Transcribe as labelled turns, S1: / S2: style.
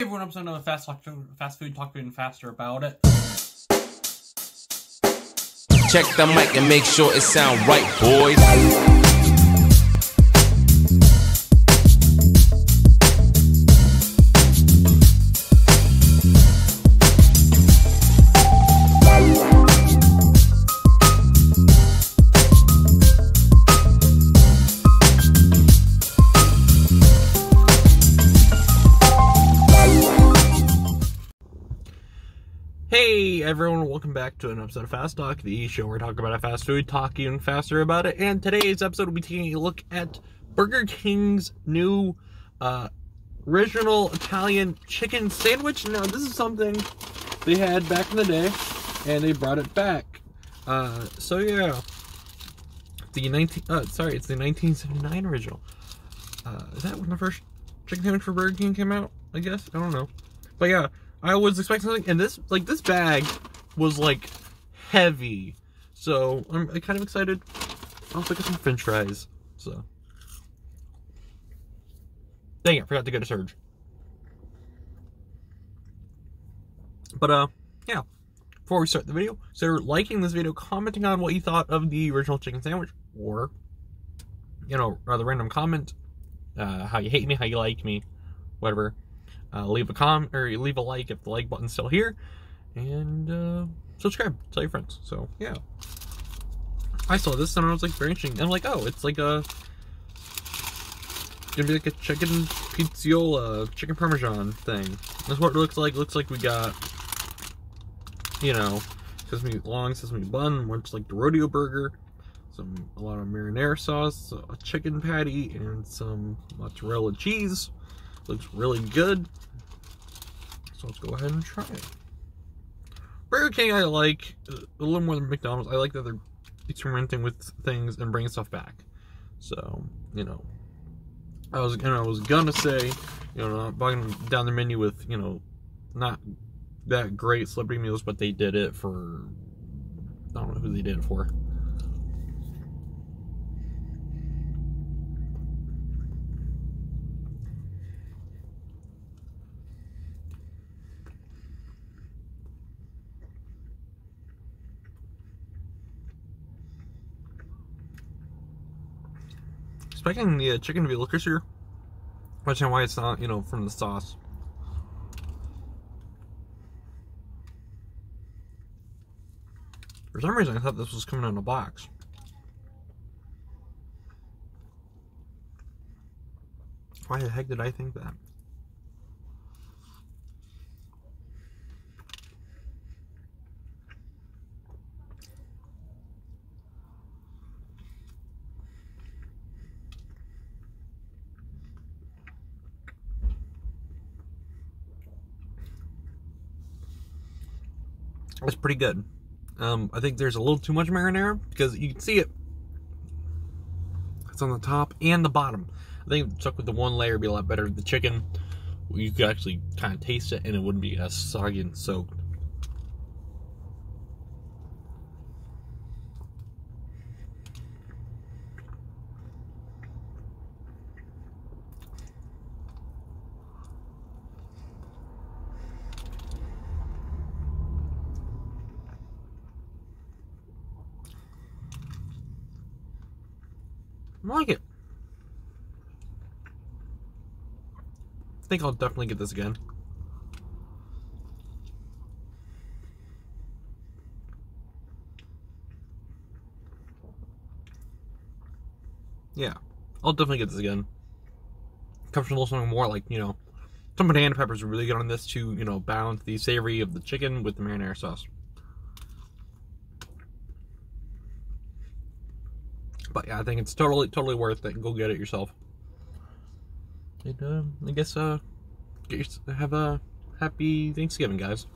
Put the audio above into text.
S1: Hey everyone, episode another fast talk, fast food talk even faster about it.
S2: Check the mic and make sure it sound right, boys.
S1: Hey everyone, welcome back to an episode of Fast Talk, the show where we talk about a fast food, talk even faster about it. And today's episode will be taking a look at Burger King's new uh, original Italian chicken sandwich. Now, this is something they had back in the day, and they brought it back. Uh, so yeah, the 19 uh, sorry, it's the 1979 original. Uh, is that when the first chicken sandwich for Burger King came out? I guess I don't know, but yeah. I was expecting something, and this, like, this bag was, like, heavy. So, I'm kind of excited. I also got some french fries, so. Dang it, forgot to get a surge. But, uh, yeah. Before we start the video, consider liking this video, commenting on what you thought of the original chicken sandwich, or, you know, rather random comment, uh, how you hate me, how you like me, whatever. Uh, leave a comment or leave a like if the like button's still here, and uh, subscribe. Tell your friends. So yeah, I saw this and I was like very interesting. And I'm like, oh, it's like a gonna be like a chicken pizzaiola, chicken parmesan thing. That's what it looks like. Looks like we got, you know, sesame long sesame bun, much like the rodeo burger. Some a lot of marinara sauce, a chicken patty, and some mozzarella cheese. Looks really good. So let's go ahead and try it. Burger King I like uh, a little more than McDonald's. I like that they're experimenting with things and bringing stuff back. So, you know, I was, I was gonna say, you know, not buying down the menu with, you know, not that great celebrity meals, but they did it for, I don't know who they did it for. Expecting the uh, chicken to be a little crispier. Question why it's not, you know, from the sauce. For some reason, I thought this was coming in a box. Why the heck did I think that? It's pretty good. Um, I think there's a little too much marinara because you can see it. It's on the top and the bottom. I think stuck with the one layer be a lot better. The chicken, you could actually kind of taste it and it wouldn't be as soggy and soaked. Like it. I think I'll definitely get this again. Yeah, I'll definitely get this again. Comes from a little something more like, you know, some banana peppers are really good on this to, you know, balance the savory of the chicken with the marinara sauce. But yeah, I think it's totally totally worth it. Go get it yourself. And uh, I guess uh, have a happy Thanksgiving, guys.